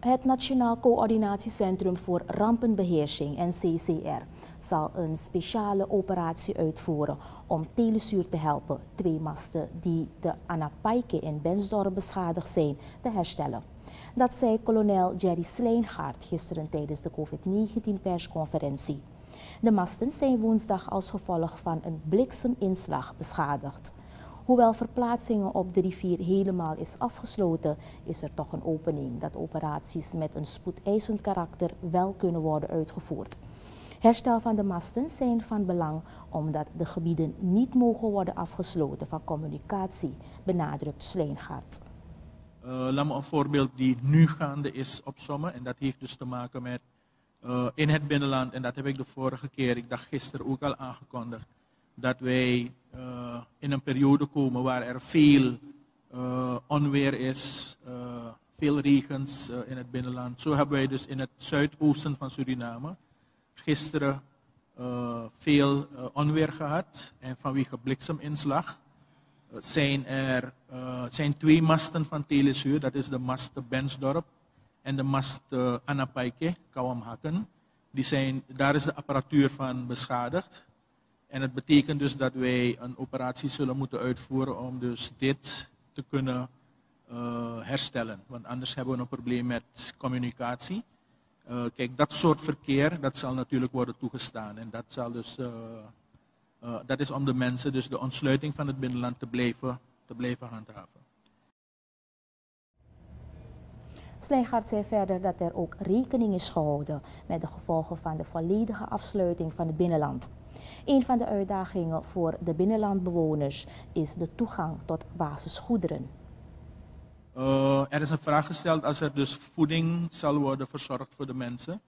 Het Nationaal Coördinatiecentrum voor Rampenbeheersing, NCCR, zal een speciale operatie uitvoeren om Telesuur te helpen twee masten die de Anapaike in Bensdorp beschadigd zijn te herstellen. Dat zei kolonel Jerry Sleengaard gisteren tijdens de COVID-19 persconferentie. De masten zijn woensdag als gevolg van een blikseminslag beschadigd. Hoewel verplaatsingen op de rivier helemaal is afgesloten, is er toch een opening dat operaties met een spoedeisend karakter wel kunnen worden uitgevoerd. Herstel van de masten zijn van belang omdat de gebieden niet mogen worden afgesloten van communicatie, benadrukt Sleengaard. Uh, laat me een voorbeeld die nu gaande is opzommen. En dat heeft dus te maken met uh, in het binnenland. En dat heb ik de vorige keer, ik dacht gisteren ook al aangekondigd. Dat wij in een periode komen waar er veel onweer is. veel regens in het binnenland. Zo hebben wij dus in het zuidoosten van Suriname gisteren veel onweer gehad. En vanwege blikseminslag zijn er zijn twee masten van Telesuur. Dat is de mast Bensdorp en de mast Anapaike, Kawamhaken. Die zijn, daar is de apparatuur van beschadigd. En het betekent dus dat wij een operatie zullen moeten uitvoeren om dus dit te kunnen uh, herstellen. Want anders hebben we een probleem met communicatie. Uh, kijk, dat soort verkeer, dat zal natuurlijk worden toegestaan. En dat zal dus uh, dat is om de mensen dus de ontsluiting van het binnenland te blijven, te blijven handhaven. Slijngaard zei verder dat er ook rekening is gehouden met de gevolgen van de volledige afsluiting van het binnenland. Een van de uitdagingen voor de binnenlandbewoners is de toegang tot basisgoederen. Uh, er is een vraag gesteld als er dus voeding zal worden verzorgd voor de mensen.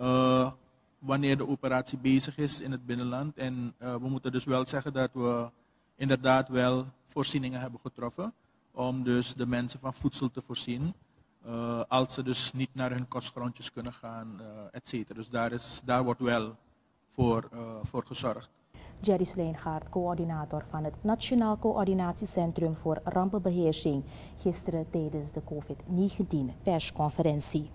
Uh, wanneer de operatie bezig is in het binnenland. En uh, we moeten dus wel zeggen dat we inderdaad wel voorzieningen hebben getroffen om dus de mensen van voedsel te voorzien. Uh, als ze dus niet naar hun kostgrondjes kunnen gaan, uh, et cetera. Dus daar, is, daar wordt wel voor, voor gezorgd. Jerry Sleengaard, coördinator van het Nationaal Coördinatiecentrum voor Rampenbeheersing, gisteren tijdens de COVID-19 persconferentie.